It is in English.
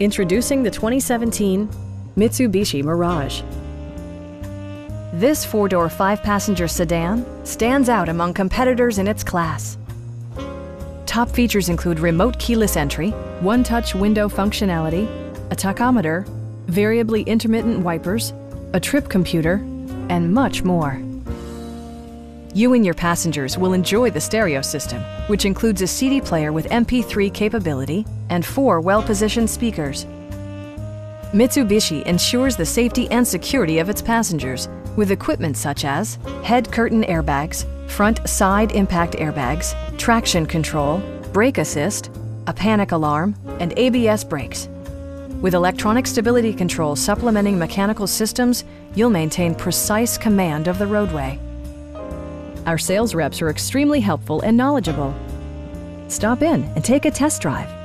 Introducing the 2017 Mitsubishi Mirage. This four-door, five-passenger sedan stands out among competitors in its class. Top features include remote keyless entry, one-touch window functionality, a tachometer, variably intermittent wipers, a trip computer, and much more. You and your passengers will enjoy the stereo system, which includes a CD player with MP3 capability and four well-positioned speakers. Mitsubishi ensures the safety and security of its passengers with equipment such as head curtain airbags, front side impact airbags, traction control, brake assist, a panic alarm, and ABS brakes. With electronic stability control supplementing mechanical systems, you'll maintain precise command of the roadway. Our sales reps are extremely helpful and knowledgeable. Stop in and take a test drive.